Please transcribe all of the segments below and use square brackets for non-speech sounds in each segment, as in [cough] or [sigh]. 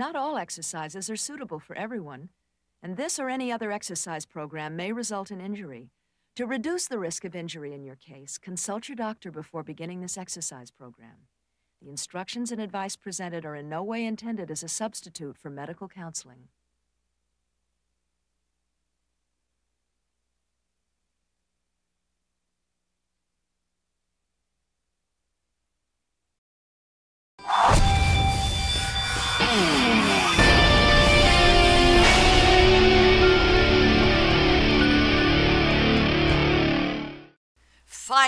Not all exercises are suitable for everyone, and this or any other exercise program may result in injury. To reduce the risk of injury in your case, consult your doctor before beginning this exercise program. The instructions and advice presented are in no way intended as a substitute for medical counseling.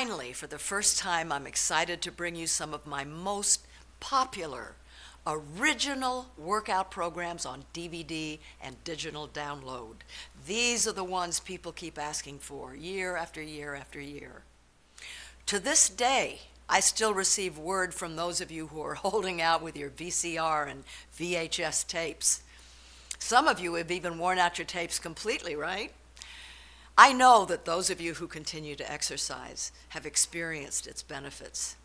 Finally, for the first time, I'm excited to bring you some of my most popular original workout programs on DVD and digital download. These are the ones people keep asking for year after year after year. To this day, I still receive word from those of you who are [laughs] holding out with your VCR and VHS tapes. Some of you have even worn out your tapes completely, right? I know that those of you who continue to exercise have experienced its benefits.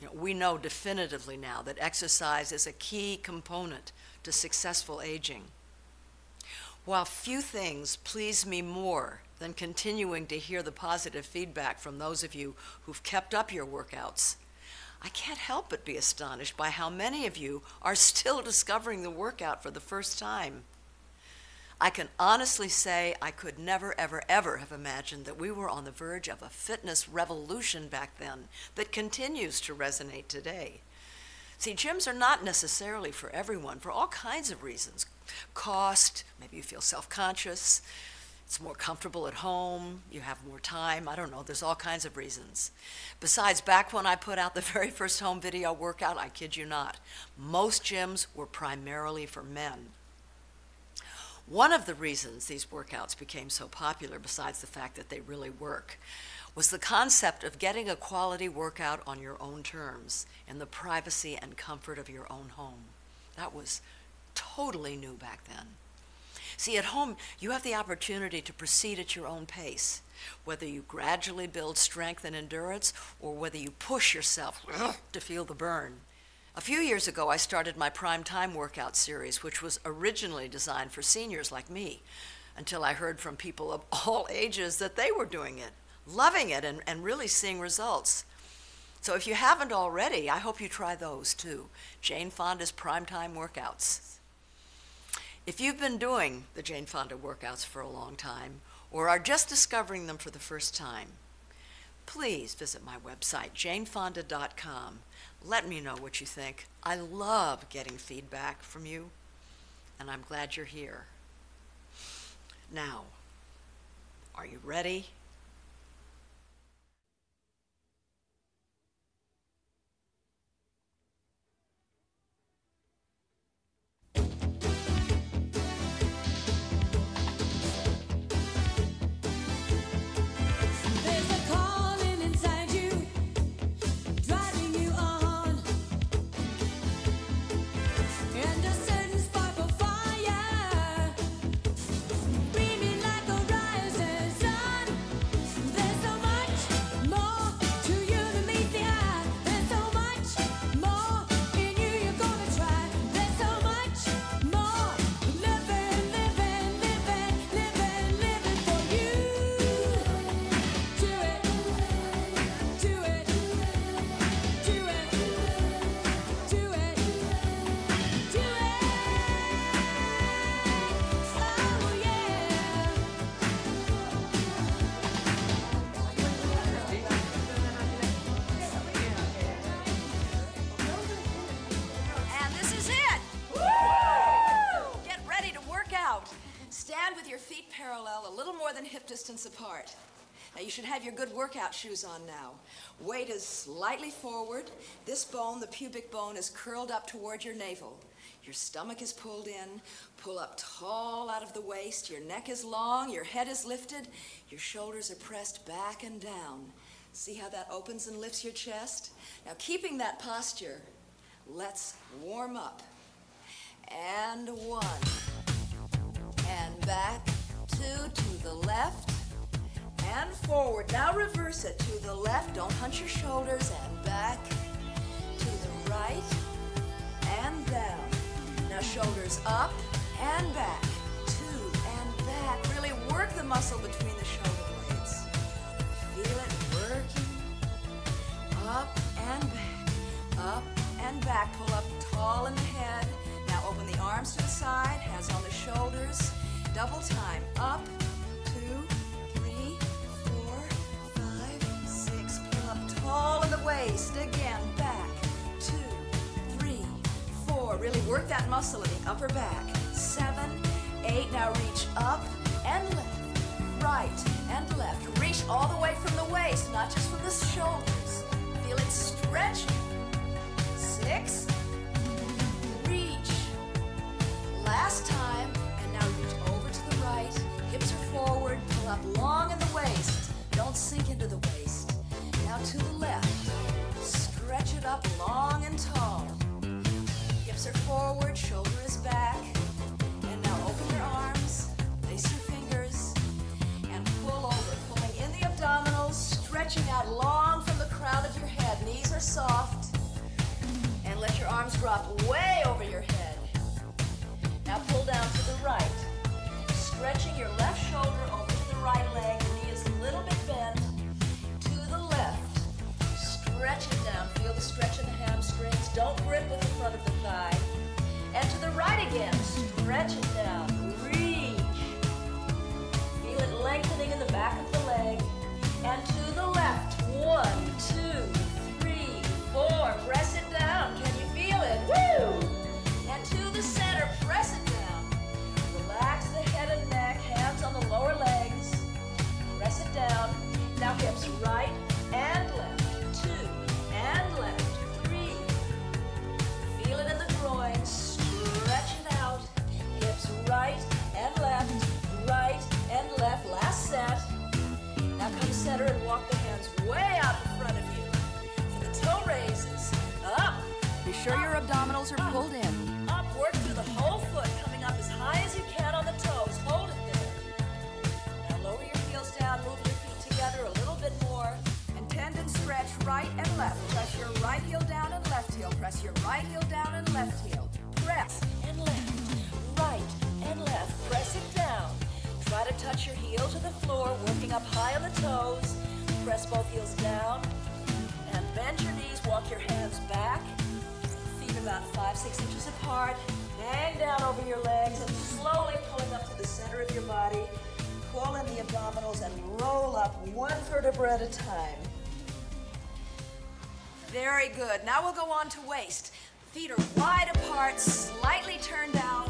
You know, we know definitively now that exercise is a key component to successful aging. While few things please me more than continuing to hear the positive feedback from those of you who've kept up your workouts, I can't help but be astonished by how many of you are [laughs] still discovering the workout for the first time. I can honestly say I could never, ever, ever have imagined that we were on the verge of a fitness revolution back then that continues to resonate today. See, gyms are not necessarily for everyone for all kinds of reasons. Cost, maybe you feel self conscious, it's more comfortable at home, you have more time, I don't know, there's all kinds of reasons. Besides, back when I put out the [laughs] very first home video workout, I kid you not, most gyms were primarily for men. One of the reasons these workouts became so popular, besides the fact that they really work, was the concept of getting a quality workout on your own terms in the privacy and comfort of your own home. That was totally new back then. See, at home, you have the opportunity to proceed at your own pace, whether you gradually build strength and endurance or whether you push yourself to feel the burn. A few years ago, I started my prime time workout series, which was originally designed for seniors like me, until I heard from people of [laughs] all ages that they were doing it, loving it, and, and really seeing results. So if you haven't already, I hope you try those too. Jane Fonda's Prime Time Workouts. If you've been doing the Jane Fonda workouts for a long time, or are just discovering them for the first time, please visit my website, janefonda.com, let me know what you think. I love getting feedback from you, and I'm glad you're here. Now, are you ready? Now you should have your good workout shoes on now. Weight is slightly forward. This bone, the pubic bone, is curled up toward your navel. Your stomach is pulled in. Pull up tall out of the waist. Your neck is long. Your head is lifted. Your shoulders are pressed back and down. See how that opens and lifts your chest? Now keeping that posture, let's warm up. And one. And back, two to the left and forward. Now reverse it to the left. Don't hunch your shoulders and back to the right and down. Now shoulders up and back. Two and back. Really work the muscle between the shoulder blades. Feel it working. Up and back. Up and back. Pull up tall in the head. Now open the arms to the side, hands on the shoulders. Double time. Up, Tall in the waist. Again, back. Two, three, four. Really work that muscle in the upper back. Seven, eight. Now reach up and left, right and left. Reach all the way from the waist, not just from the shoulders. Feel it stretching. Six, reach. Last time, and now reach over to the right. Hips are forward, pull up long in the waist. Don't sink into the waist. Now to the left. Stretch it up long and tall. Hips are forward, shoulder is back. And now open your arms, place your fingers, and pull over, pulling in the abdominals, stretching out long from the crown of your head. Knees are soft. And let your arms drop way over your head. Now pull down to the right. Stretching your left shoulder over to the right leg. Stretch it down. Feel the stretch in the hamstrings. Don't grip with the front of the thigh. And to the right again. Stretch it down. Reach. Feel it lengthening in the back of the leg. And to the left. One, two, three, four. Press it down. Can you feel it? Woo! And to the center. Press it down. Relax the head and neck. Hands on the lower legs. Press it down. Now hips right sure your abdominals are pulled in. Up. Work through the whole foot, coming up as high as you can on the toes. Hold it there. Now lower your heels down, move your feet together a little bit more. And tendon stretch right and left. Press your right heel down and left heel. Press your right heel down and left heel. Press and left. Right and left. Press it down. Try to touch your heel to the floor, working up high on the toes. Press both heels down. And bend your knees, walk your hands back. About five, six inches apart. Hang down over your legs and slowly pulling up to the center of your body. Pull in the abdominals and roll up one vertebra at a time. Very good. Now we'll go on to waist. Feet are wide apart, slightly turned out.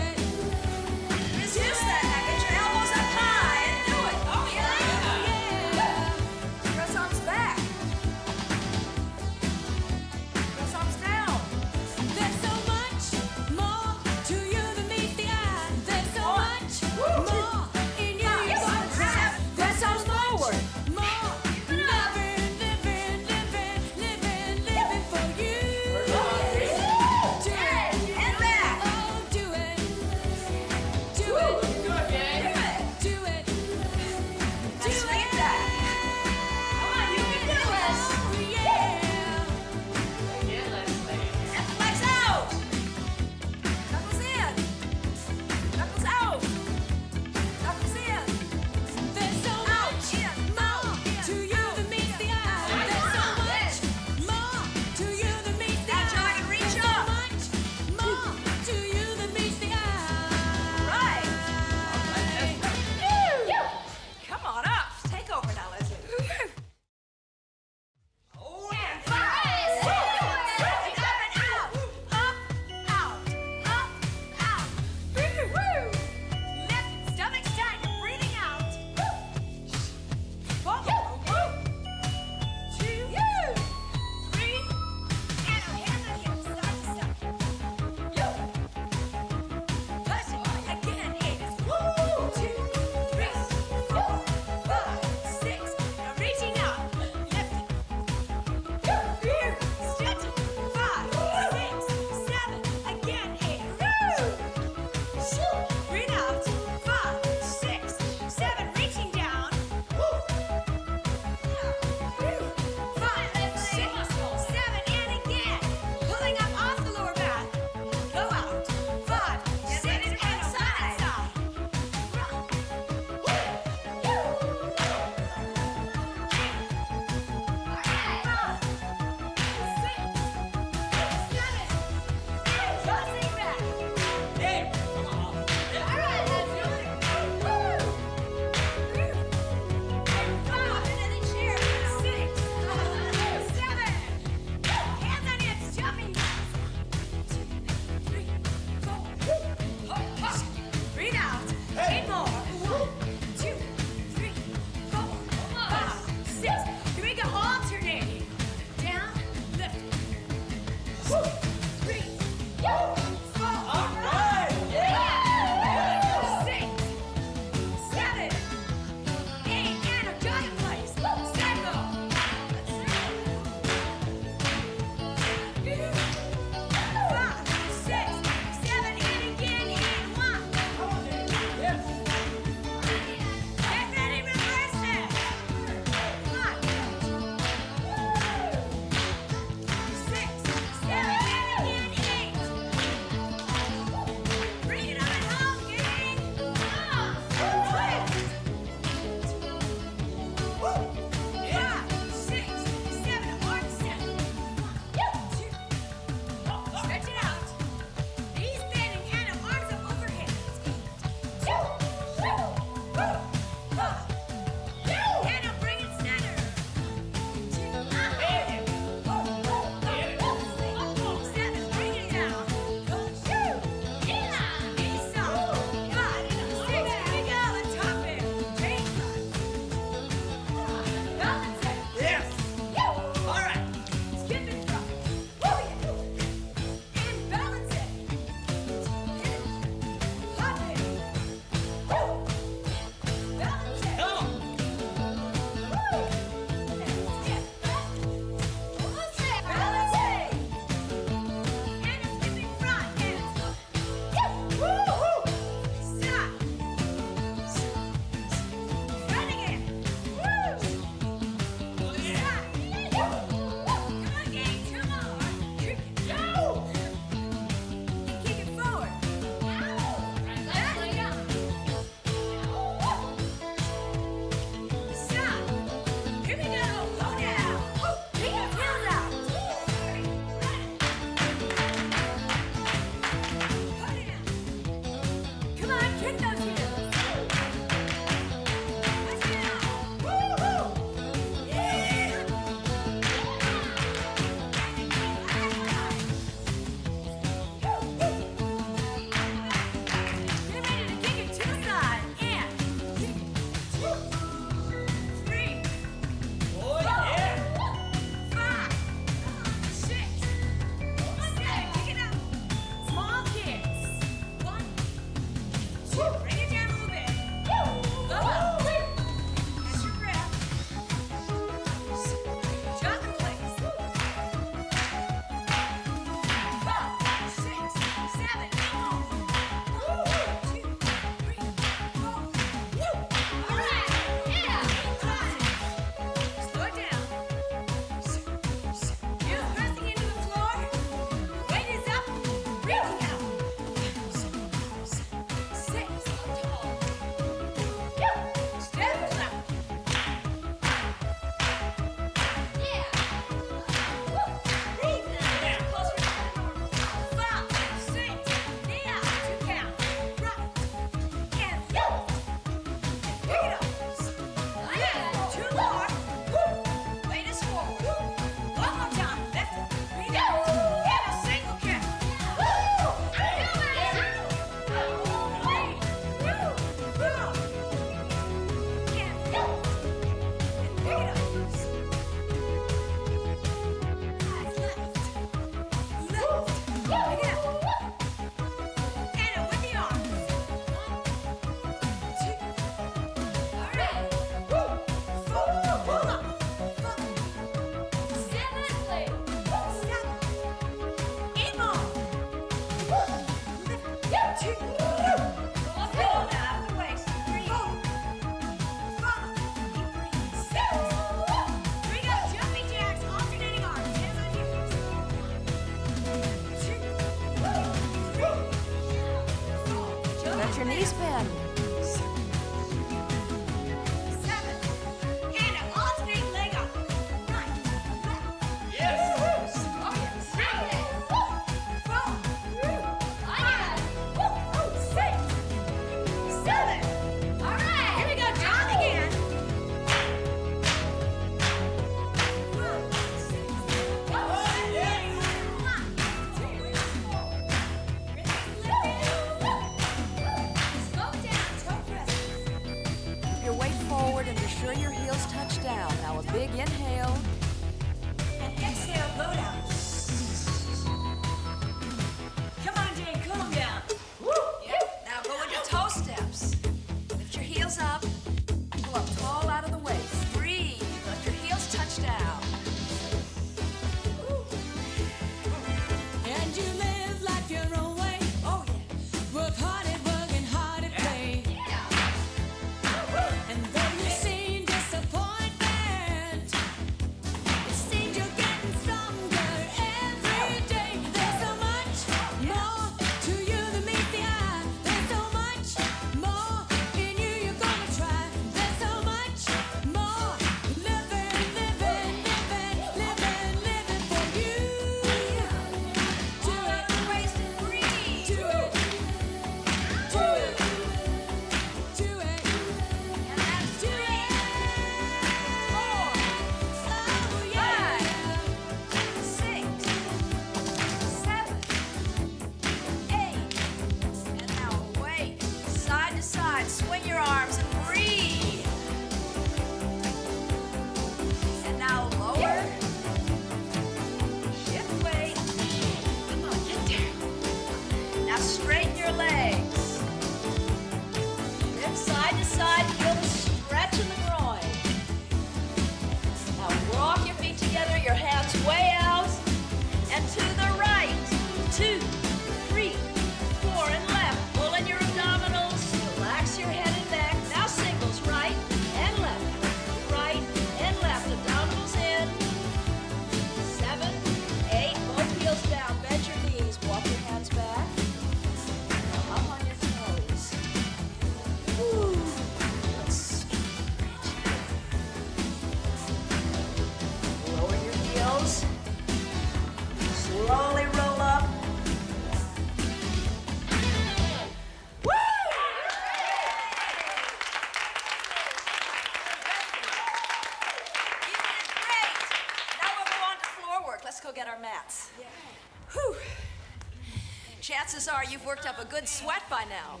Chances are you've worked up a good sweat by now.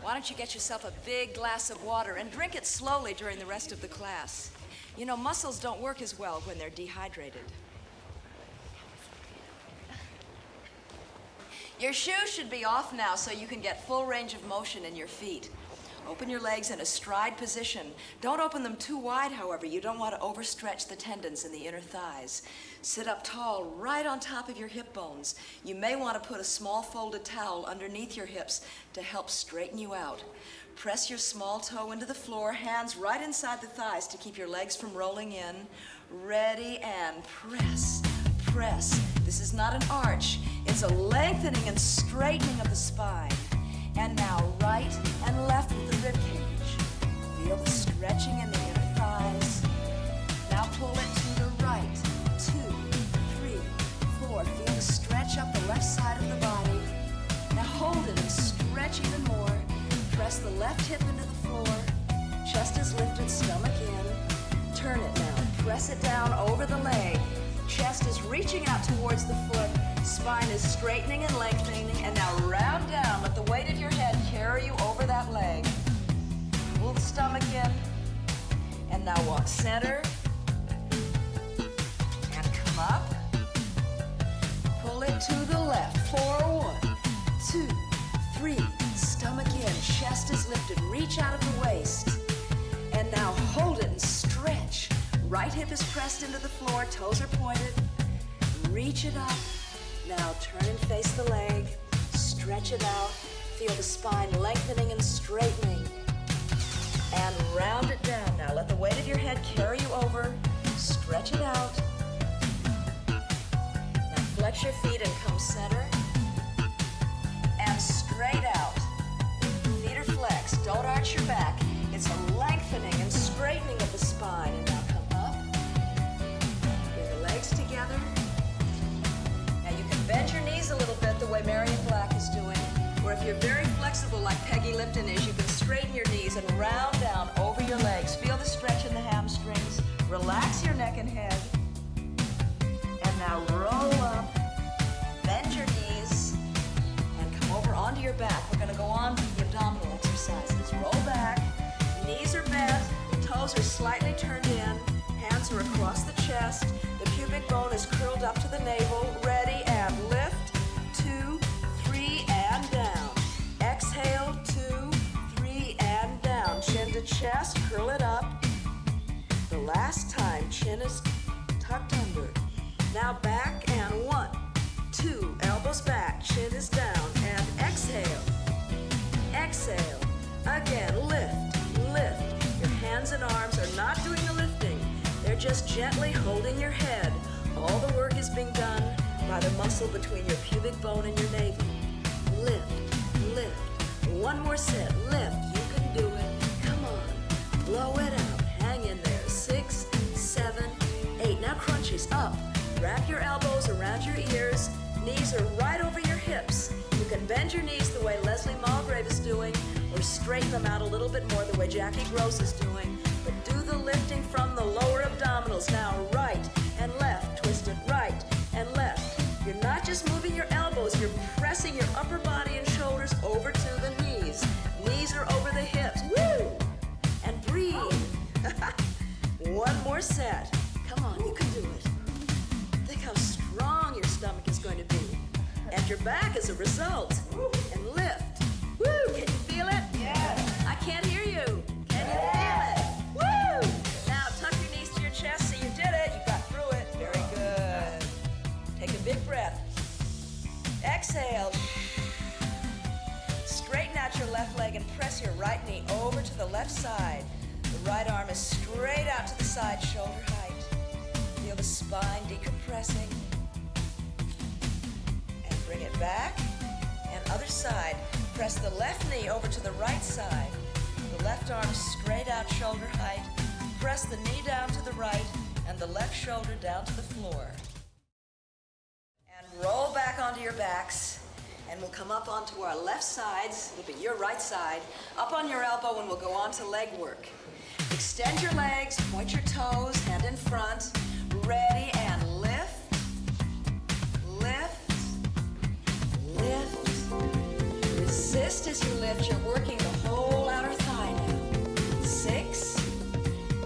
Why don't you get yourself a big glass of water and drink it slowly during the rest of the class? You know, muscles don't work as well when they're dehydrated. Your shoes should be off now so you can get full range of motion in your feet. Open your legs in a stride position. Don't open them too wide, however. You don't want to overstretch the tendons in the inner thighs. Sit up tall, right on top of your hip bones. You may want to put a small folded towel underneath your hips to help straighten you out. Press your small toe into the floor, hands right inside the thighs to keep your legs from rolling in. Ready and press, press. This is not an arch, it's a lengthening and straightening of the spine. And now right and left with the rib cage. Feel the stretching in the inner thighs. Now pull it left hip into the floor. Chest is lifted, stomach in. Turn it now. Press it down over the leg. Chest is reaching out towards the foot. Spine is straightening and lengthening. And now round down. Let the weight of your head carry you over that leg. Pull the stomach in. And now walk center. And come up. Pull it to the left. Four, one, two, three. Stomach in. Chest is lifted. Reach out of the waist. And now hold it and stretch. Right hip is pressed into the floor. Toes are pointed. Reach it up. Now turn and face the leg. Stretch it out. Feel the spine lengthening and straightening. And round it down now. Let the weight of your head carry you over. Stretch it out. Now flex your feet and come center. And straight out. Flexed. Don't arch your back. It's a lengthening and straightening of the spine. And now come up. Bring your legs together. Now you can bend your knees a little bit the way Marion Black is doing. Or if you're very flexible like Peggy Lipton is, you can straighten your knees and round down over your legs. Feel the stretch in the hamstrings. Relax your neck and head. And now roll up. Bend your knees and come over onto your back. We're going to go on to the abdominal Roll back. Knees are bent. Toes are slightly turned in. Hands are across the chest. The pubic bone is curled up to the navel. Ready and lift. Two, three, and down. Exhale. Two, three, and down. Chin to chest. Curl it up. The last time, chin is tucked under. Now back and one, two, elbows back, chin is down, just gently holding your head. All the work is being done by the muscle between your pubic bone and your navel. Lift, lift. One more set, lift. You can do it. Come on. Blow it out. Hang in there. Six, seven, eight. Now crunches up. Wrap your elbows around your ears. Knees are right over your hips. You can bend your knees the way Leslie Mulgrave is doing, or straighten them out a little bit more the way Jackie Gross is doing. The lifting from the lower abdominals now, right and left. Twist it right and left. You're not just moving your elbows, you're pressing your upper body and shoulders over to the knees. Knees are over the hips. Woo! And breathe. [laughs] One more set. Come on, you can do it. Think how strong your stomach is going to be. And your back as a result. And lift. Up on your elbow, and we'll go on to leg work. Extend your legs, point your toes, hand in front. Ready and lift. Lift. Lift. Resist as you lift. You're working the whole outer thigh now. Six.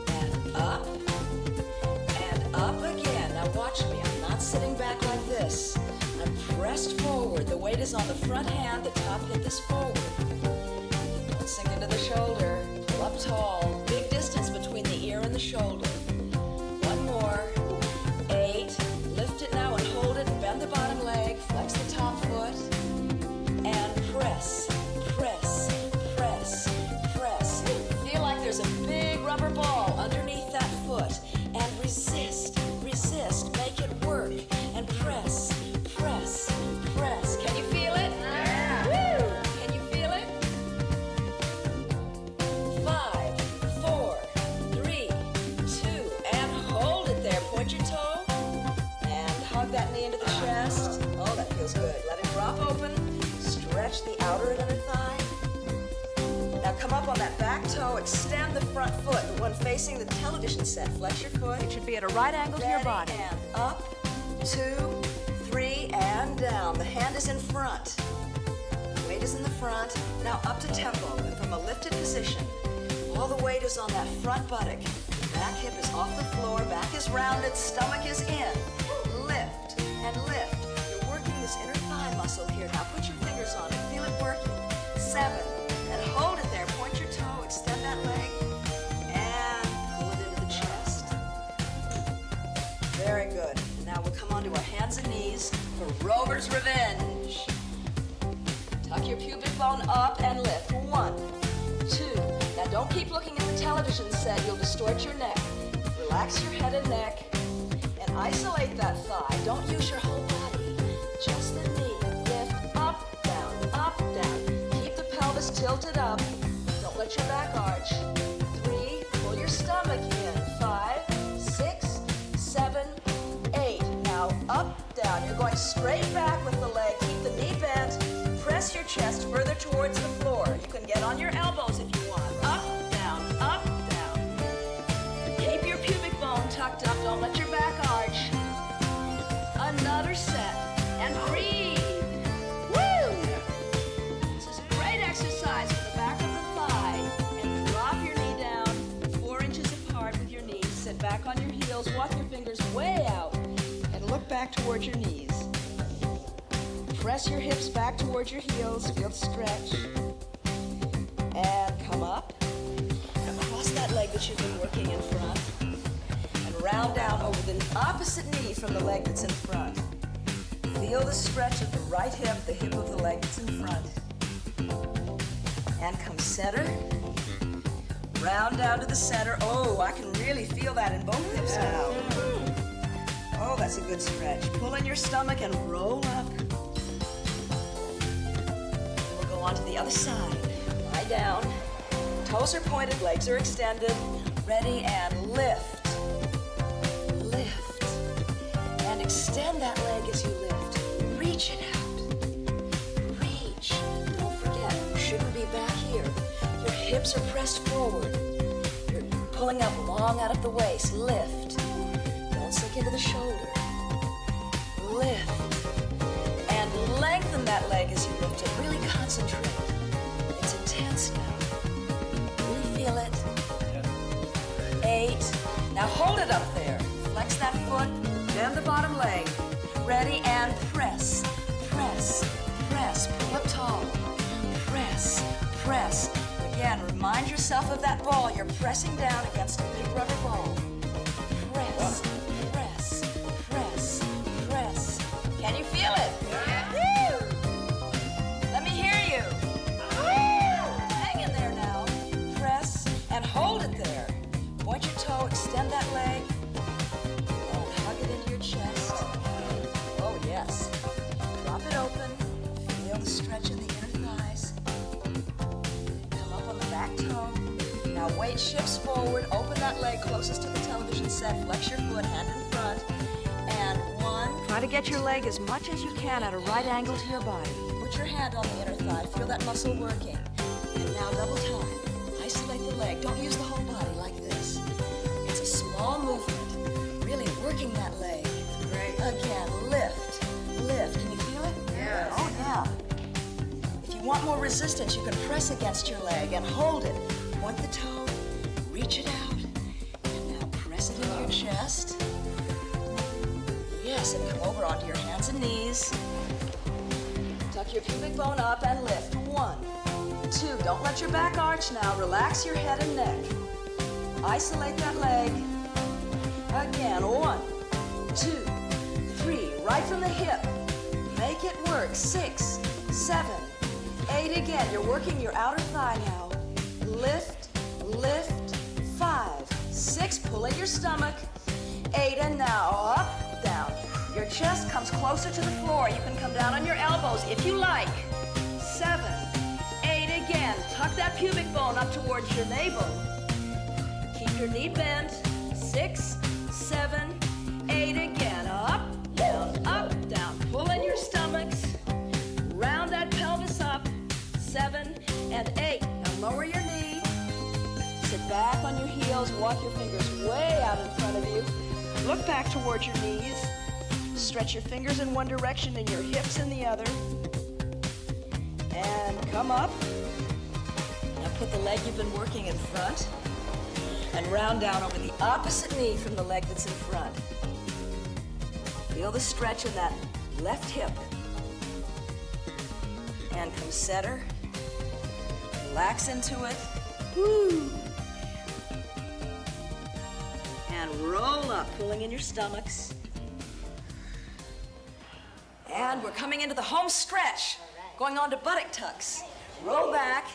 And up. And up again. Now watch me. I'm not sitting back like this. I'm pressed forward. The weight is on the front hand. The top hip is forward. Don't into the shoulder. Pull up tall. Big distance between the ear and the shoulder. The outer thigh. Now come up on that back toe. Extend the front foot, the one facing the television set. Flex your foot. It should be at a right angle to your body. And up, two, three, and down. The hand is in front. The weight is in the front. Now up to tempo and from a lifted position. All the weight is on that front buttock. Back hip is off the floor. Back is rounded. Stomach is in. Rover's Revenge. Tuck your pubic bone up and lift. One, two. Now don't keep looking at the television set, you'll distort your neck. Relax your head and neck and isolate that thigh. Don't use your whole body, just the knee. Lift up, down, up, down. Keep the pelvis tilted up. Don't let your back arch. Straight back with the leg. Keep the knee bent. Press your chest further towards the floor. You can get on your elbows if you want. Up, down, up, down. Keep your pubic bone tucked up. Don't let your back arch. Another set. And breathe. Woo! This is a great exercise for the back of the thigh. And drop your knee down four inches apart with your knees. Sit back on your heels. Walk your fingers way out. And look back towards your knees. Press your hips back towards your heels. Feel the stretch. And come up. And cross that leg that you've been working in front. And round down over the opposite knee from the leg that's in front. Feel the stretch of the right hip, the hip of the leg that's in front. And come center. Round down to the center. Oh, I can really feel that in both hips now. Oh, that's a good stretch. Pull in your stomach and roll up. Go on to the other side. Lie down. Toes are pointed, legs are extended. Ready and lift. Lift. And extend that leg as you lift. Reach it out. Reach. Don't forget, you shouldn't be back here. Your hips are pressed forward. You're pulling up long out of the waist. Lift. Don't sink into the shoulder. Lift. And lengthen that leg as you lift it. Really concentrate. It's intense now. Really feel it. Eight. Now hold it up there. Flex that foot. Bend the bottom leg. Ready and press. Press. Press. Pull up tall. Press. Press. Again, remind yourself of that ball. You're pressing down against a big rubber ball. Press. Press. Press. Press. Can you feel it? Extend that leg, and hug it into your chest. Oh, yes. Drop it open. Feel the stretch in the inner thighs. Come up on the back toe. Now weight shifts forward. Open that leg closest to the television set. Flex your foot, hand in front. And one. Try to get your leg as much as you can at a right angle to your body. Put your hand on the inner thigh. Feel that muscle working. And now double time. Isolate the leg. Don't use the whole resistance, you can press against your leg and hold it. Point the toe, reach it out, and now press it into your chest. Yes, and come over onto your hands and knees. Tuck your pubic bone up and lift. One, two. Don't let your back arch now. Relax your head and neck. Isolate that leg. Again, one, two, three. Right from the hip. Make it work. Six, seven, eight again. You're working your outer thigh now. Lift, lift. Five, six. Pull in your stomach. Eight and now up, down. Your chest comes closer to the floor. You can come down on your elbows if you like. Seven, eight again. Tuck that pubic bone up towards your navel. Keep your knee bent. Six, back on your heels. Walk your fingers way out in front of you. Look back towards your knees. Stretch your fingers in one direction and your hips in the other. And come up. Now put the leg you've been working in front and round down over the opposite knee from the leg that's in front. Feel the stretch in that left hip. And come center. Relax into it. Woo! and roll up, pulling in your stomachs. And we're coming into the home stretch, going on to buttock tucks. Roll back.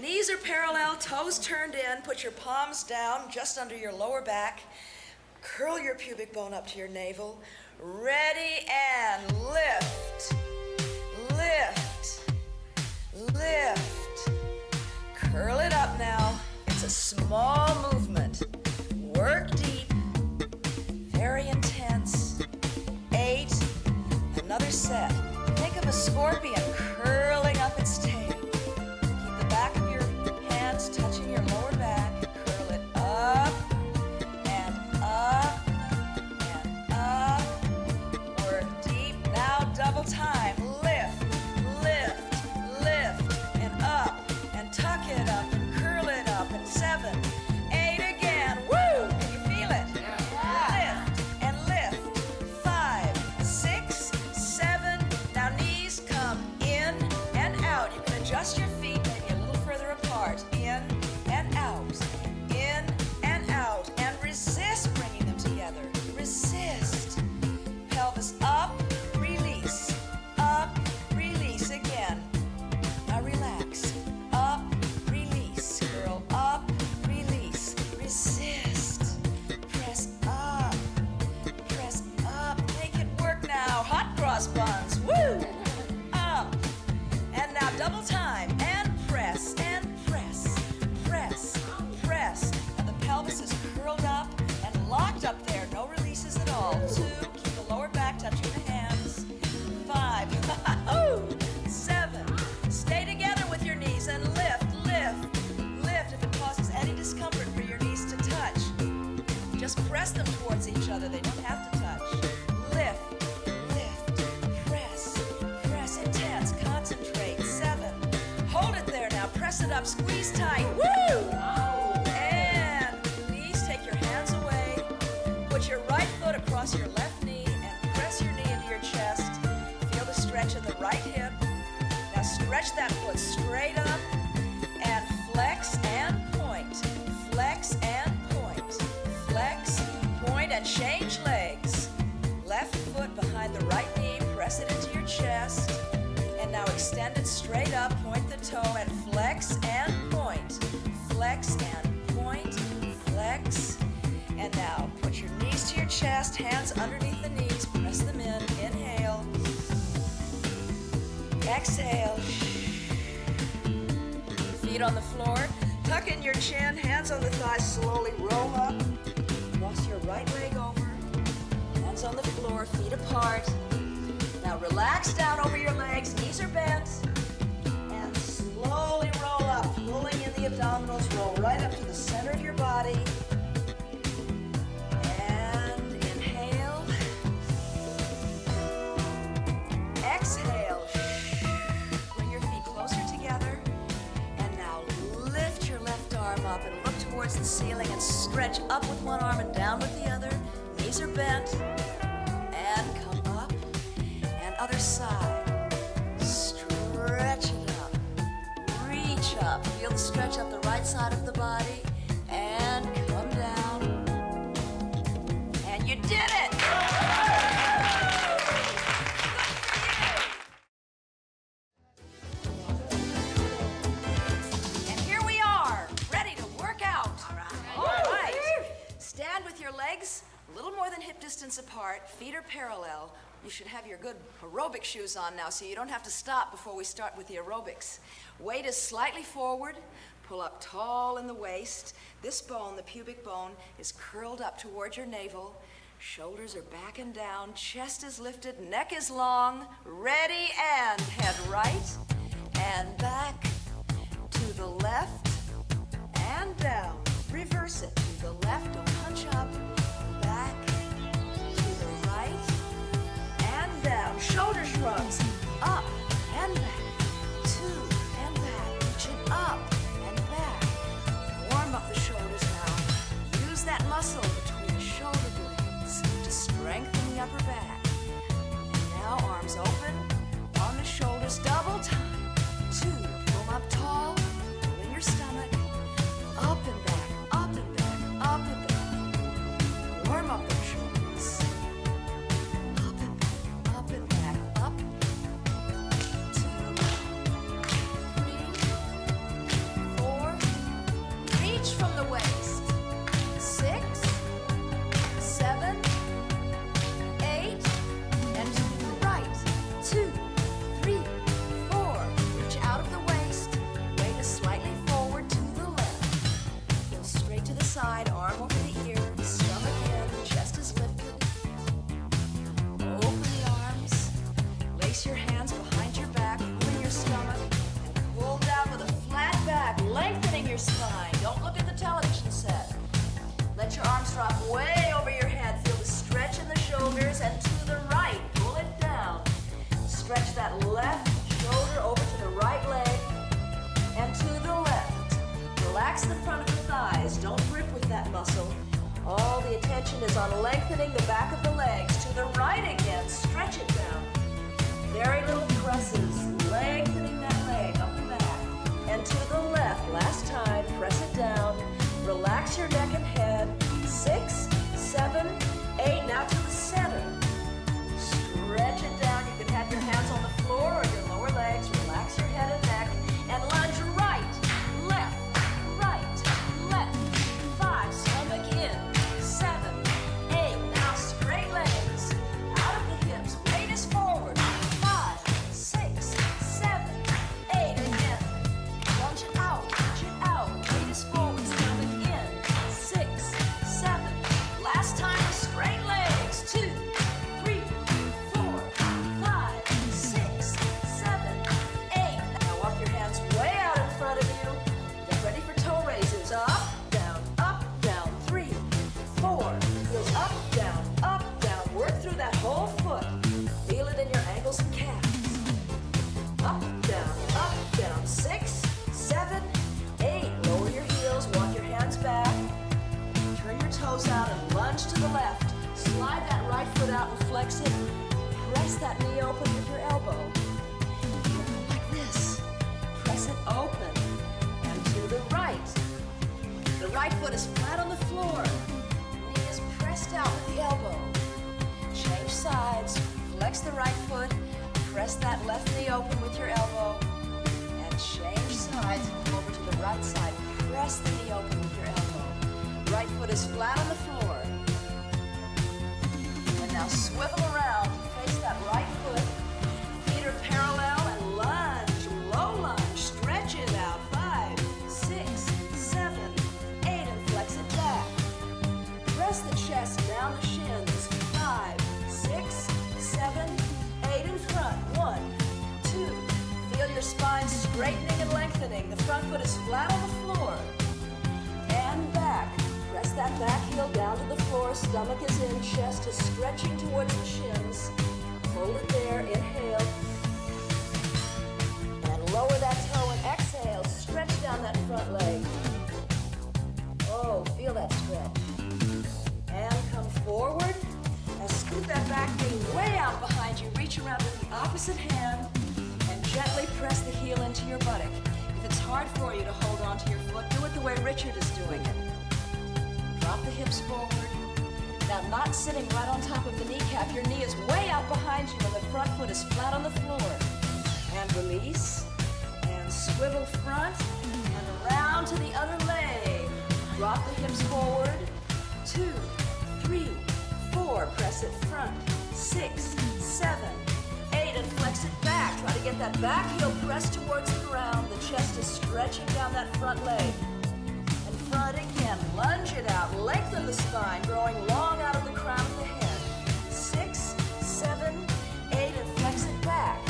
Knees are parallel, toes turned in. Put your palms down just under your lower back. Curl your pubic bone up to your navel. Ready and lift. Lift. Lift. Curl it up now. It's a small movement. Work very intense. Eight, another set. Think of a scorpion curling up its tail. your legs a little more than hip distance apart, feet are parallel. You should have your good aerobic shoes on now so you don't have to stop before we start with the aerobics. Weight is slightly forward, pull up tall in the waist. This bone, the pubic bone, is curled up toward your navel. Shoulders are back and down, chest is lifted, neck is long. Ready and head right and back to the left and down. Reverse it to the left, and up, back, to the right, and down. Shoulder shrugs, up and back, two and back, reaching up and back. Warm up the shoulders now. Use that muscle between the shoulder blades to strengthen the upper back. And now arms open, on the shoulders, double. front of the thighs. Don't grip with that muscle. All the attention is on lengthening the back of the legs. To the right again, stretch it down. Very little presses, lengthening that leg up and back. And to the left, last time, press it down. Relax your neck and head. Six, seven, eight, now to the way out in front of you. Get ready for toe raises. Up, down, up, down. Three, four. Heels up, down, up, down. Work through that whole foot. Feel it in your ankles and calves. Up, down, up, down. Six, seven, eight. Lower your heels. Walk your hands back. Turn your toes out and lunge to the left. Slide that right foot out and flex it. Press that knee open with your elbow. Open. And to the right. The right foot is flat on the floor. Knee is pressed out with the elbow. Change sides. Flex the right foot. Press that left knee open with your elbow. And change sides. Come over to the right side. Press the knee open with your elbow. Right foot is flat on the floor. And now swivel around. Straightening and lengthening. The front foot is flat on the floor. And back. Press that back heel down to the floor. Stomach is in. Chest is stretching towards the shins. Hold it there. Inhale. And lower that toe and exhale. Stretch down that front leg. Oh, feel that stretch. And come forward. Now scoot that back knee way out behind you. Reach around with the opposite hand and gently press the heel into your buttock. If it's hard for you to hold on to your foot, do it the way Richard is doing it. Drop the hips forward. Now, not sitting right on top of the kneecap, your knee is way out behind you and the front foot is flat on the floor. And release. And swivel front and around to the other leg. Drop the hips forward. Two, three, four. Press it front. Six, seven, and flex it back. Try to get that back heel pressed towards the ground. The chest is stretching down that front leg. And front again. Lunge it out. Lengthen the spine, growing long out of the crown of the head. Six, seven, eight, and flex it back.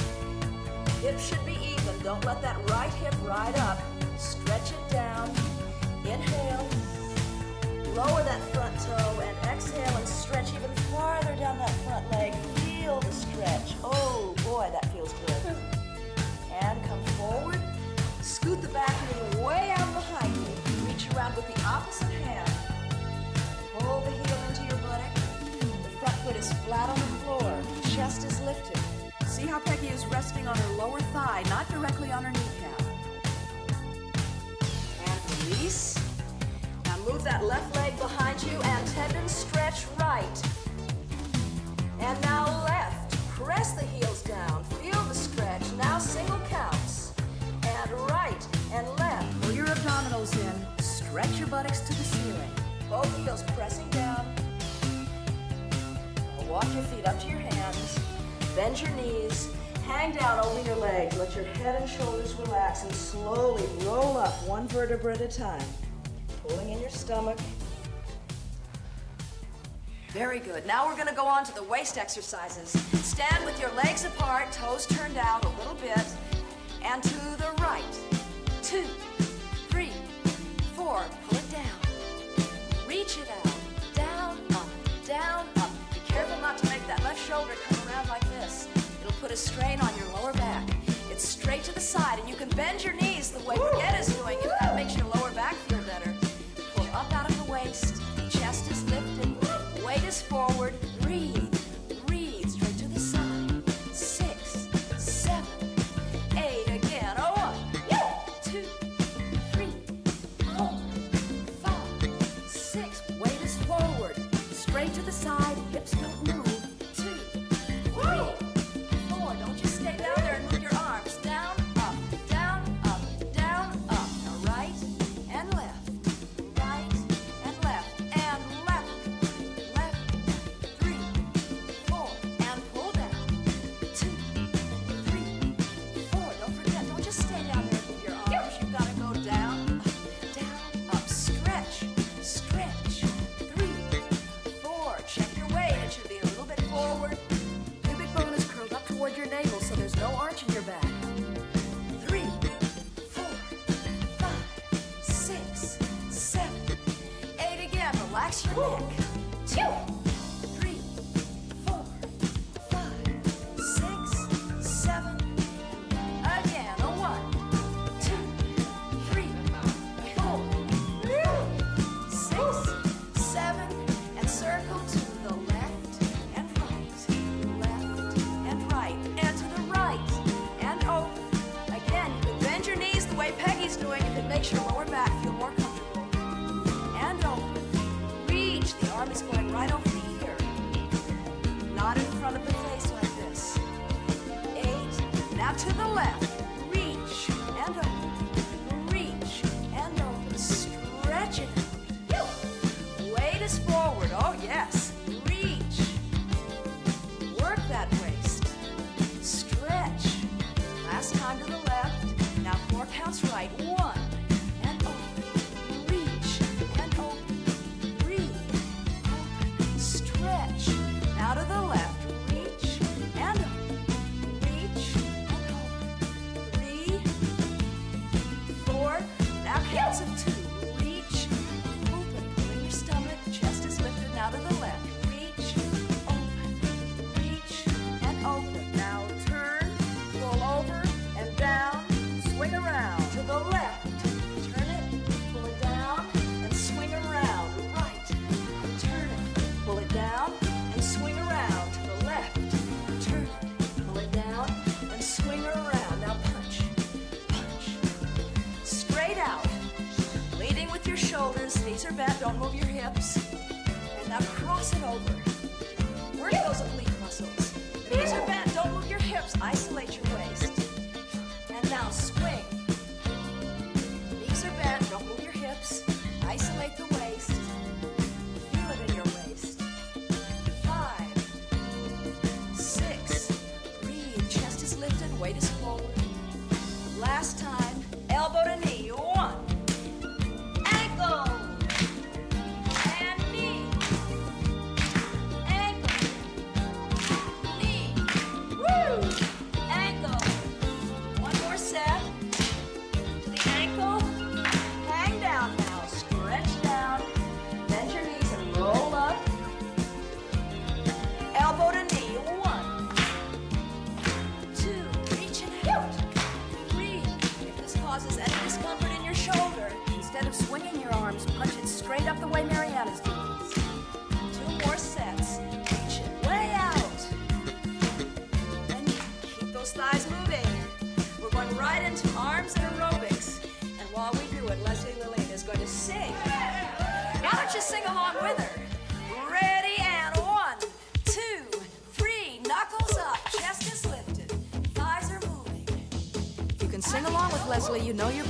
Hips should be even. Don't let that right hip ride up. Stretch it down. Inhale. Lower that front toe and exhale and stretch even farther down that front leg. Feel the stretch. Oh boy, that feels good. And come forward. Scoot the back knee way out behind you. Reach around with the opposite hand. Pull the heel into your buttock. The front foot is flat on the floor. Chest is lifted. See how Peggy is resting on her lower thigh, not directly on her kneecap. And release. Now move that left leg behind you and tendon stretch right. And now left. Press the heels down. Feel the stretch. Now single counts. And right and left. Pull your abdominals in. Stretch your buttocks to the ceiling. Both heels pressing down. Now walk your feet up to your hands. Bend your knees. Hang down over your legs. Let your head and shoulders relax and slowly roll up one vertebra at a time. Pulling in your stomach. Very good. Now we're going to go on to the waist exercises. Stand with your legs apart, toes turned out a little bit, and to the right. Two, three, four. Pull it down. Reach it out. Down, up, down, up. Be careful not to make that left shoulder come around like this. It'll put a strain on your lower back. It's straight to the side, and you can bend your knees the way Brigitte is doing you know you're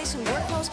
to place and work those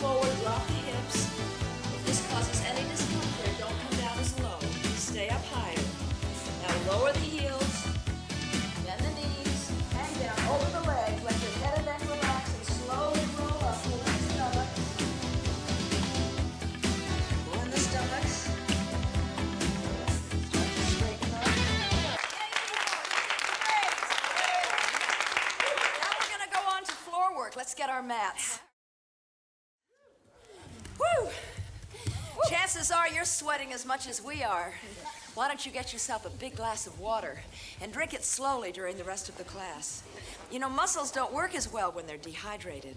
forward. As much as we are. Why don't you get yourself a big glass of water and drink it slowly during the rest of the class? You know, muscles don't work as well when they're dehydrated.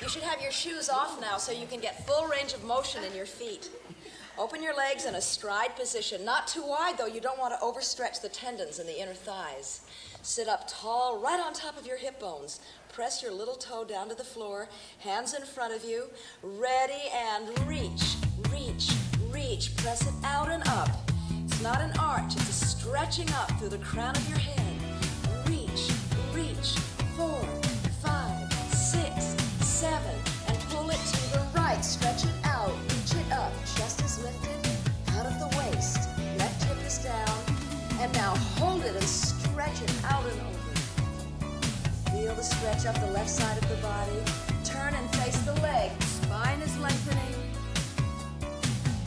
You should have your shoes off now so you can get full range of motion in your feet. Open your legs in a stride position, not too wide though. You don't want to overstretch the tendons in the inner thighs. Sit up tall, right on top of your hip bones. Press your little toe down to the floor, hands in front of you. Ready and reach, reach, reach. Press it out and up. It's not an arch, it's a stretching up through the crown of your head. Reach, reach. Four, five, six, seven. And pull it to the right. Stretch it out, reach it up. Chest is lifted out of the waist. Left hip is down. And now hold it and stretch it. Feel the stretch up the left side of the body. Turn and face the leg. Spine is lengthening.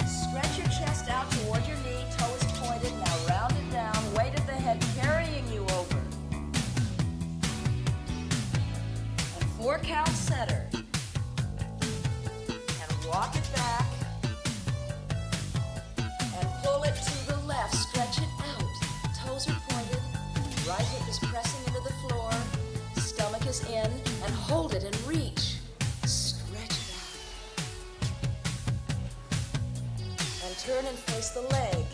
Stretch your chest out toward your knee. Toes pointed. Now round it down. Weight of the head carrying you over. And four count center. And face the leg.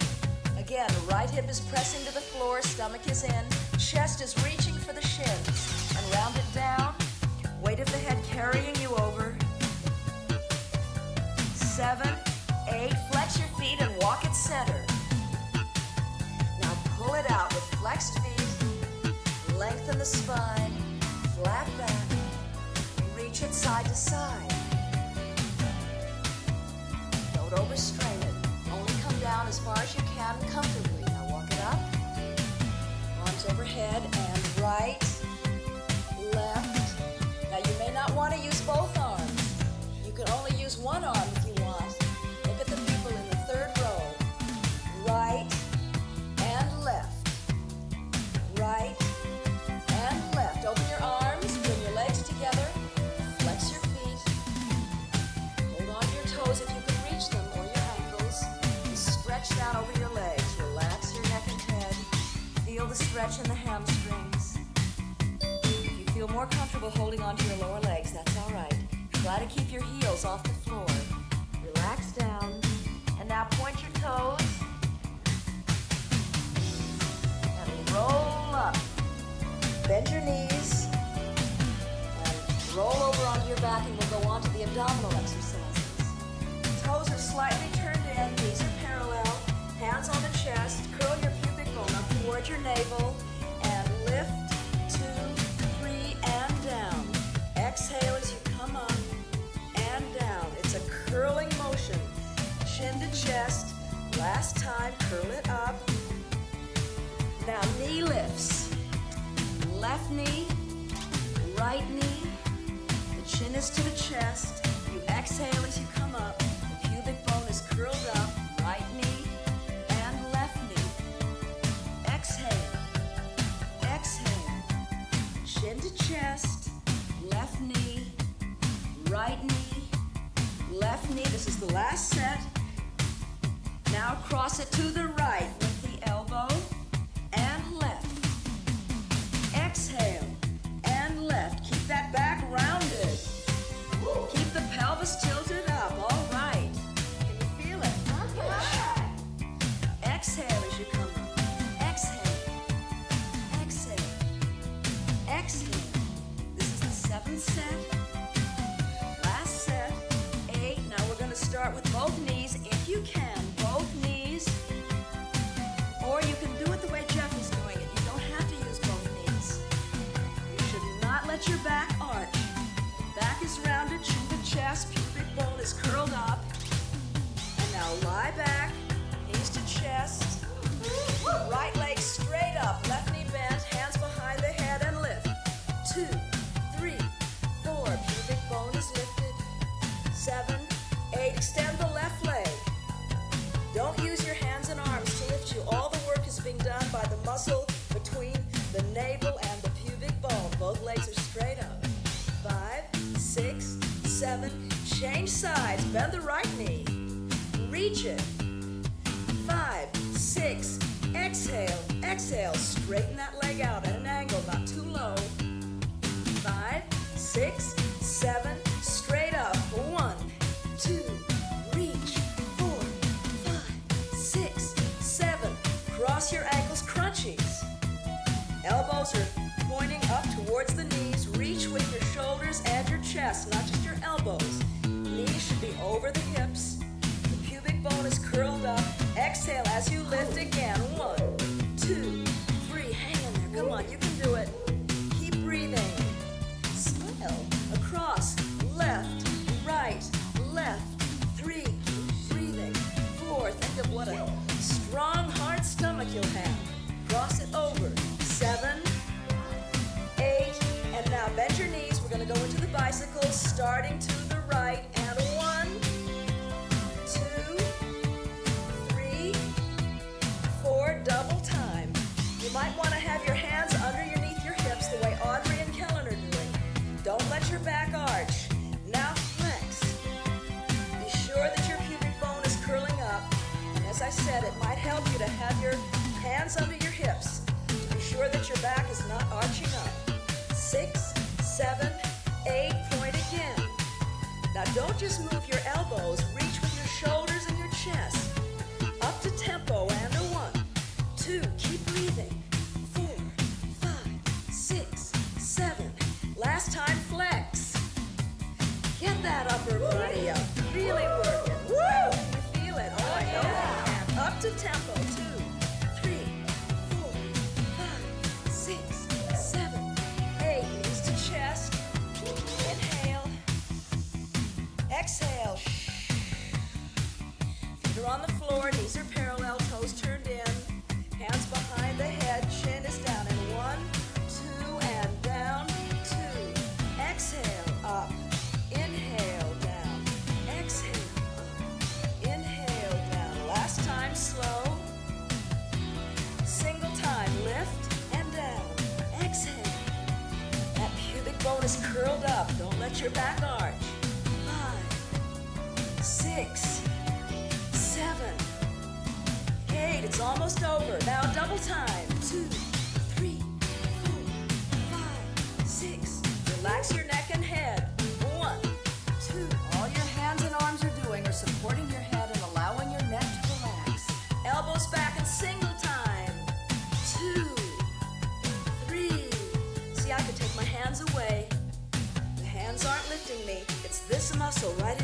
Again, right hip is pressing to the floor. Stomach is in. Chest is reaching for the shins. And round it down. Weight of the head carrying you over. Seven, eight. Flex your feet and walk it center. Now pull it out with flexed feet. Lengthen the spine. Flat back. Reach it side to side. Don't overstrain it. Down as far as you can comfortably. Now walk it up. Arms overhead and right, the stretch in the hamstrings. If you feel more comfortable holding onto your lower legs, that's all right. Try to keep your heels off the floor. Relax down. And now point your toes. And roll up. Bend your knees. And roll over onto your back and we'll go on to the abdominal exercises. Toes are slightly turned in, knees are parallel, hands on the chest, bone up toward your navel, and lift, two, three, and down. Exhale as you come up and down. It's a curling motion. Chin to chest. Last time, curl it up. Now knee lifts. Left knee, right knee. The chin is to the chest. You exhale as you come This is the last set. Now cross it to the right with the elbow. sides, bend the right knee. Reach it. Five, six, exhale, exhale, straighten that starting to the right and one, two, three, four, double time. You might want to have your hands underneath your hips the way Audrey and Kellen are doing. Don't let your back arch. Now flex. Be sure that your pubic bone is curling up. And as I said, it might help you to have your hands under your hips. to Be sure that your back is not arching up. is curled up. Don't let your back arch. Five, six, seven, eight. It's almost over. Now double time. Two, three, four, five, six. Relax your neck and head. me. It's this muscle right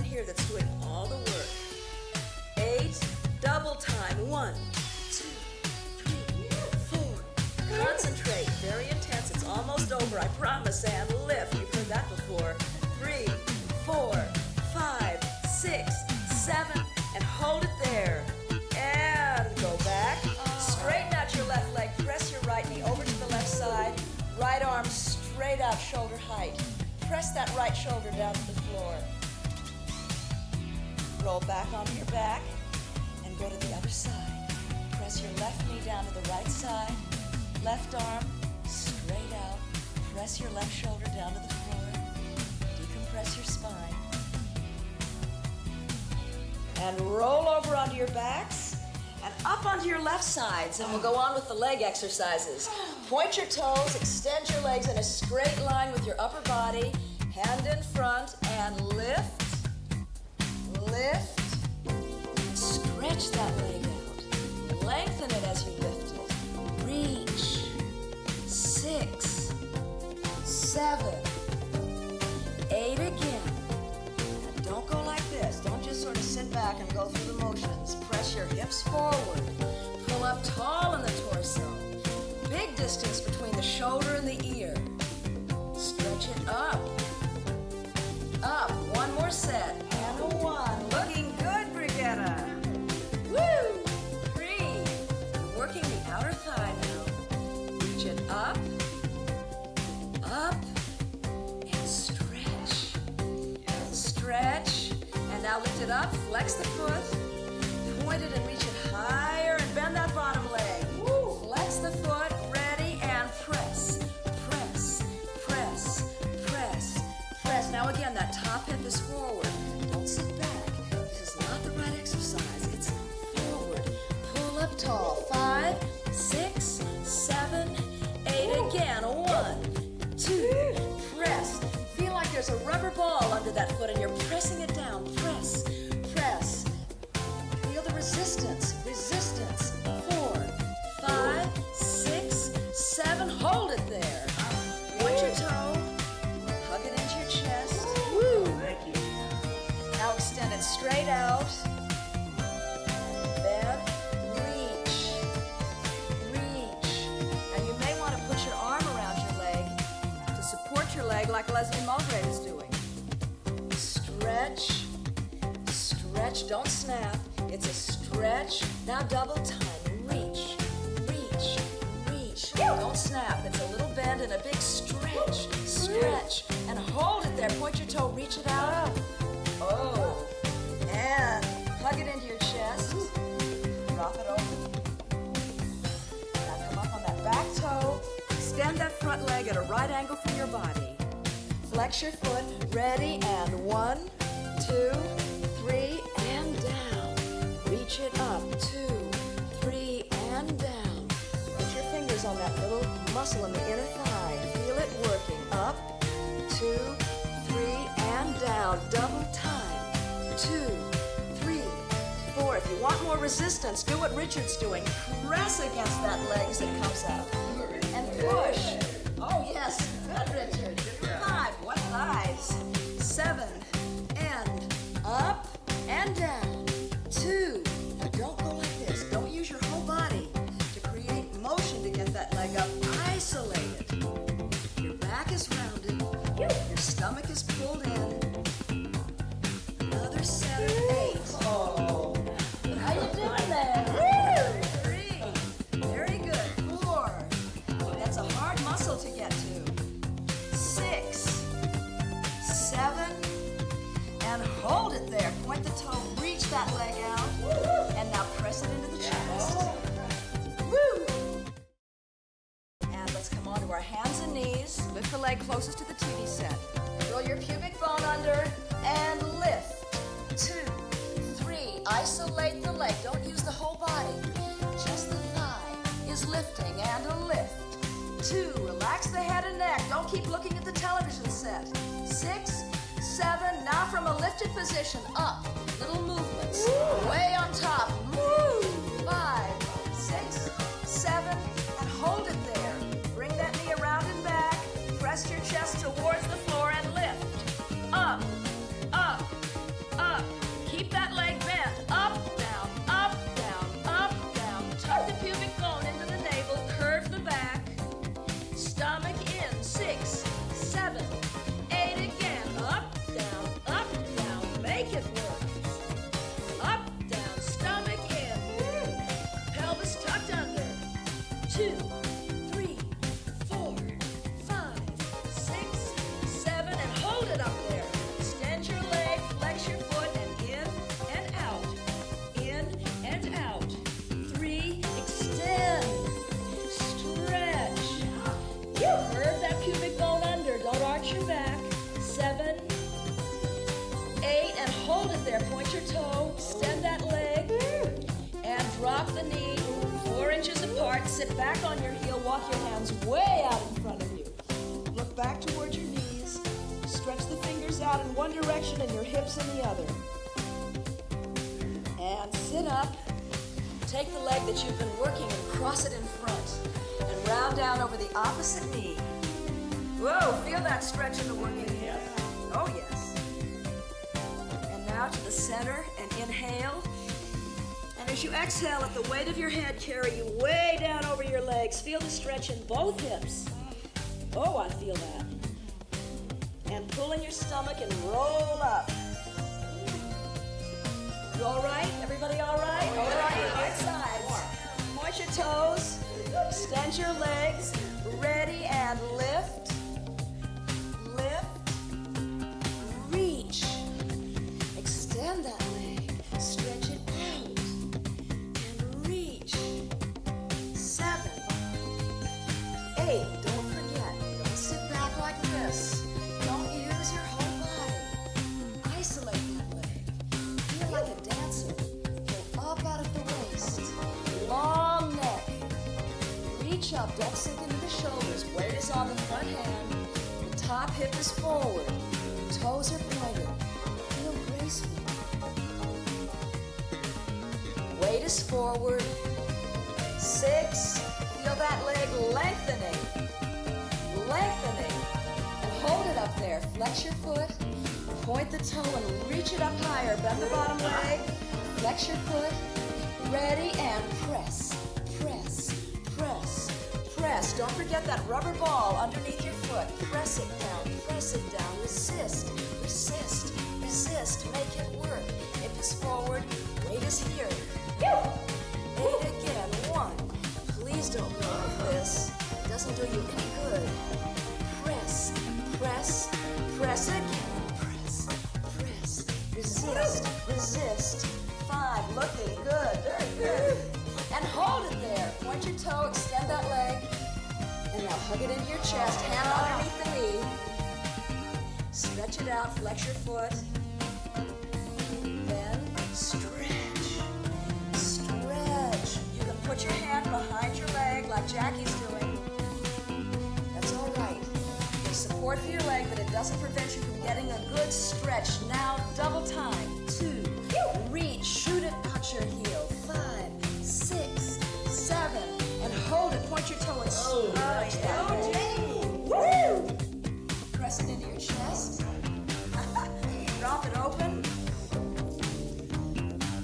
press that right shoulder down to the floor. Roll back onto your back and go to the other side. Press your left knee down to the right side, left arm straight out. Press your left shoulder down to the floor. Decompress your spine. And roll over onto your backs and up onto your left sides, and we'll go on with the leg exercises. Point your toes, extend your legs in a straight line with your upper body, hand in front, and lift, lift. Stretch that leg out. Lengthen it as you lift it. Reach. Six, seven, eight again. Don't go like this. Don't just sort of sit back and go through the motions. Press your hips forward. Pull up tall in the torso. Big distance between the shoulder and the ear. Stretch it. Up. One set. And one. Looking good, Brigitta. Woo! Three. Working the outer thigh now. Reach it up. Up. And stretch. Stretch. And now lift it up. Flex the foot. Point it and Pull up tall. Five, six, seven, eight. Again. One, two. Press. Feel like there's a rubber ball under that foot and you're Leslie Mulgrave is doing. Stretch. Stretch. Don't snap. It's a stretch. Now double time. Reach. Reach. Reach. Don't snap. It's a little bend and a big stretch. Stretch. And hold it there. Point your toe. Reach it out. Oh. And hug it into your chest. Drop it over. Now come up on that back toe. Extend that front leg at a right angle from your body. Your foot. Ready. And one, two, three, and down. Reach it up. Two, three, and down. Put your fingers on that little muscle in the inner thigh. Feel it working. Up, two, three, and down. Double time. Two, three, four. If you want more resistance, do what Richard's doing. Press against that leg as it comes out. And push. Oh, yes. Good, Richard. What thighs? Seven. And up and down. Two. That leg out. And now press it into the chest. Woo! And let's come on to our hands and knees. Lift the leg closest to the TV set. Roll your pubic bone under and lift. Two, three. Isolate the leg. Don't use the whole body. Just the thigh is lifting and a lift. Two. Relax the head and neck. Don't keep looking at the television set. Six, seven. Now from a lifted position, up. Little movements. Way on top. Both hips. Point the toe and reach it up higher. Bend the bottom leg. Flex your foot. Ready and press. Press. Press. Press. Don't forget that rubber ball underneath your foot. Press it down. Press it down. Resist. Resist. Resist. Make it work. Hip is forward. Weight is here. Eight again. One. Please don't go with this. It doesn't do you any good. Press. Press. Press again. Resist. Five. Looking good. Very good. And hold it there. Point your toe. Extend that leg. And now hug it into your chest. Hand underneath the knee. Stretch it out. Flex your foot. Then stretch. Stretch. You can put your hand behind your leg like Jackie's doing. That's all right. There's support for your leg, but it doesn't prevent you from getting a good stretch. Now, double time. Two. Reach. Shoot it out your heel. Five, six, seven. And hold it. Point your toe and oh, stretch that leg. Oh, Woo! Press it into your chest. [laughs] Drop it open.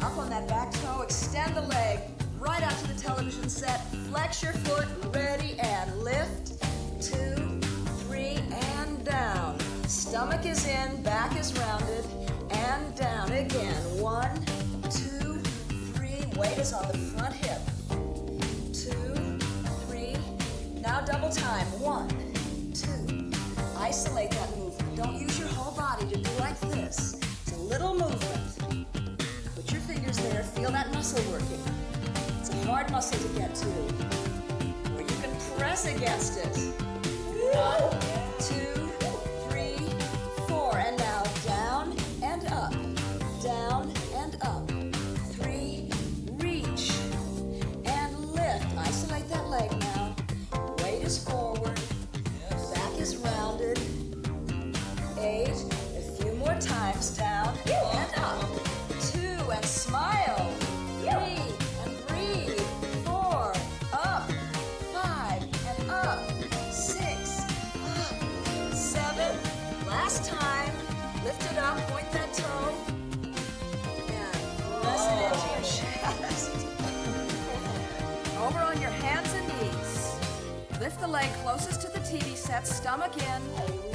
Up on that back toe, extend the leg right out to the television set. Flex your foot, ready and lift. Two, three, and down. Stomach is in, back is rounded, and down again. One, two, three. Weight is on the front hip. Two, three. Now double time. One, two. Isolate that movement. Don't use your whole body to do like this. It's a little movement. Put your fingers there. Feel that muscle working. It's a hard muscle to get to. Where you can press against it. One, the leg closest to the TV set, stomach in.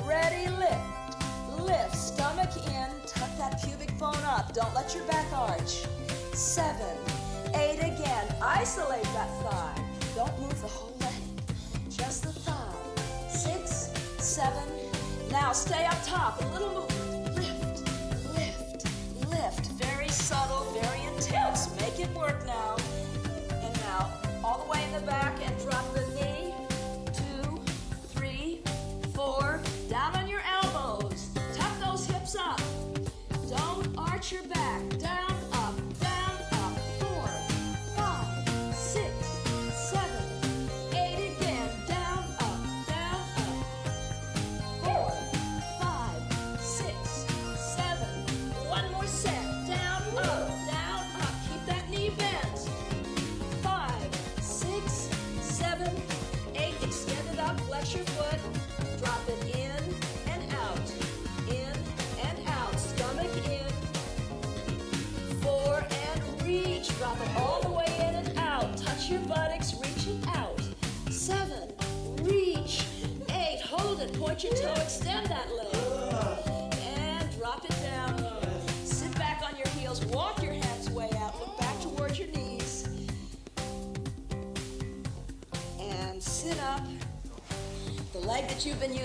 Ready, lift. Lift, stomach in. Tuck that pubic bone up. Don't let your back arch. Seven, eight again. Isolate that thigh. Don't move the whole leg. Just the thigh. Six, seven. Now stay up top. A little movement. Lift, lift, lift. Very subtle, very intense. Make it work now. And now, all the way in the back and drop the knee.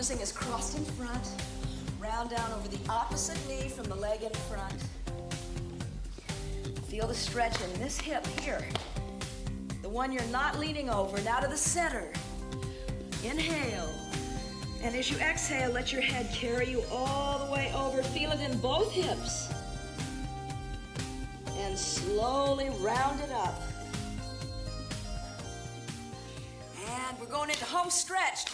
Using is crossed in front, round down over the opposite knee from the leg in front. Feel the stretch in this hip here. The one you're not leaning over, now to the center. Inhale. And as you exhale, let your head carry you all the way over. Feel it in both hips. And slowly round it up. And we're going into home stretch.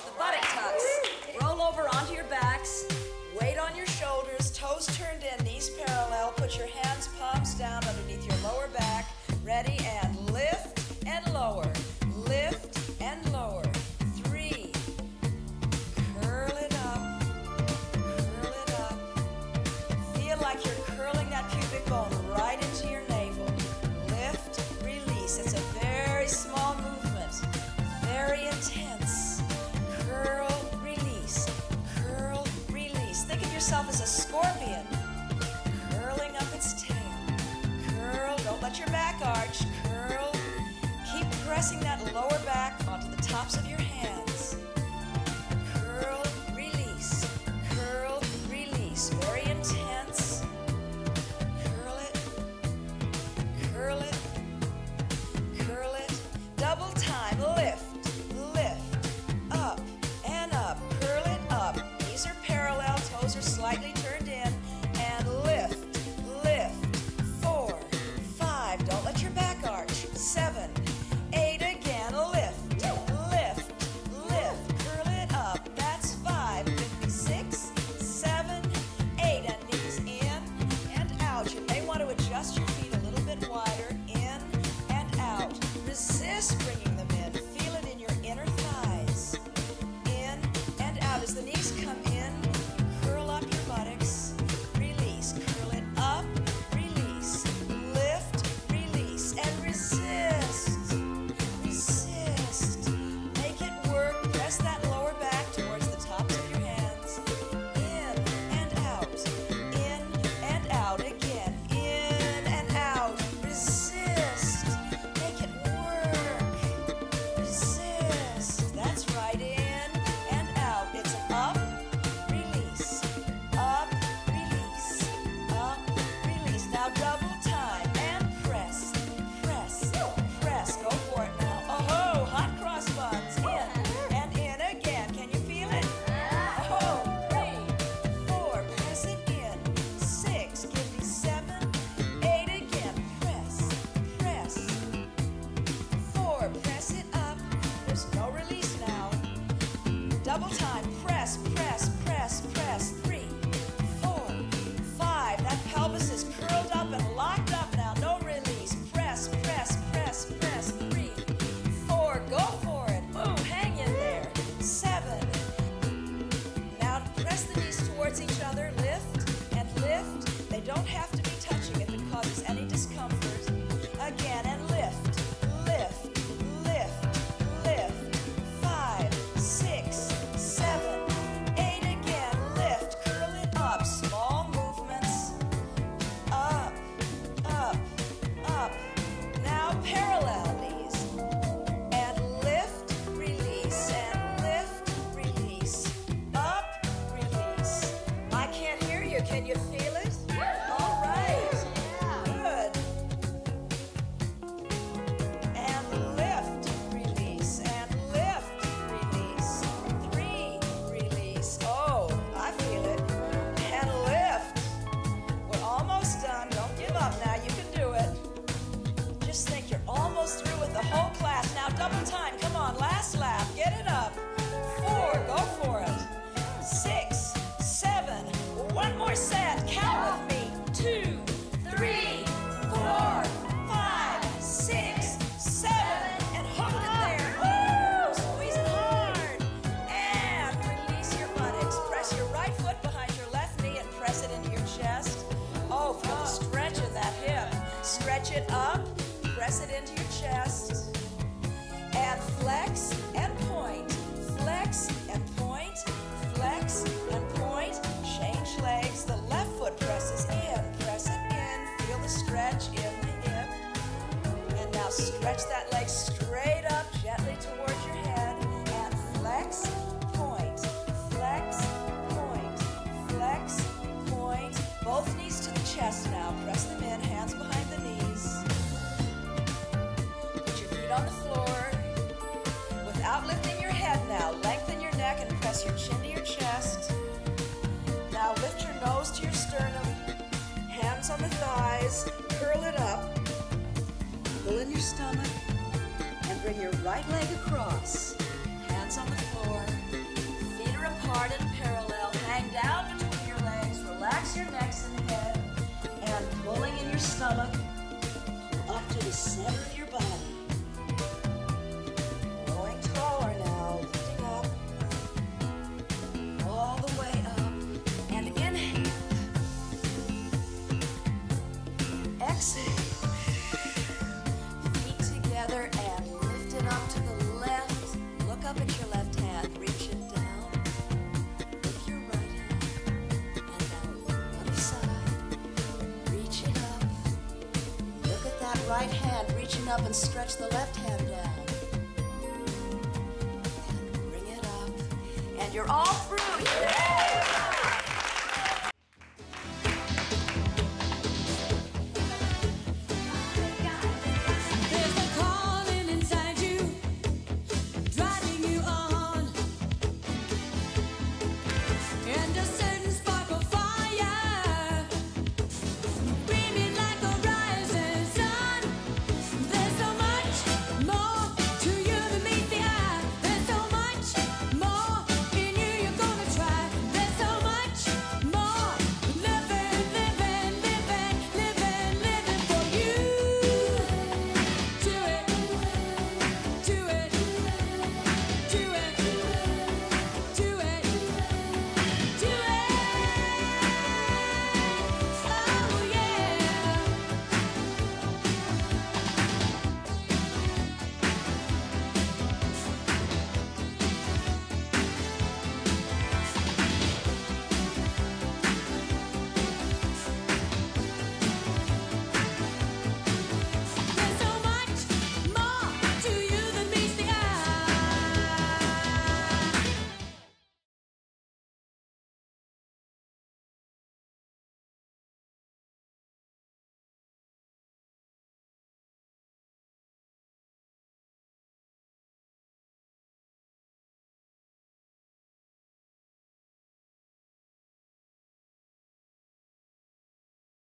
Double time.